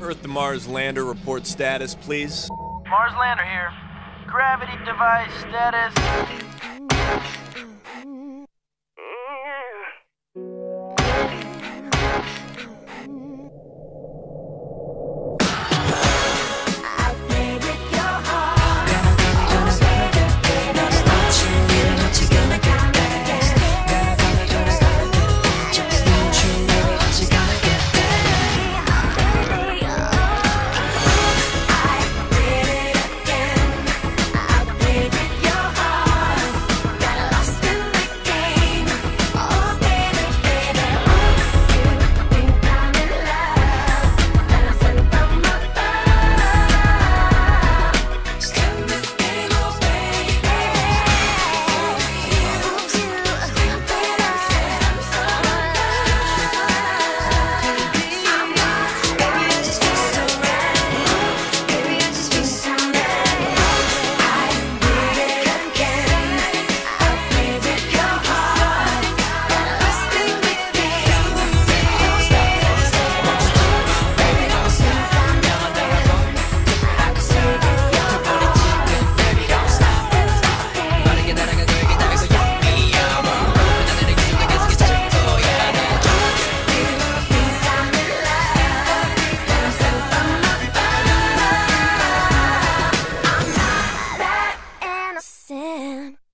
Earth to Mars lander report status, please. Mars lander here. Gravity device status dancing.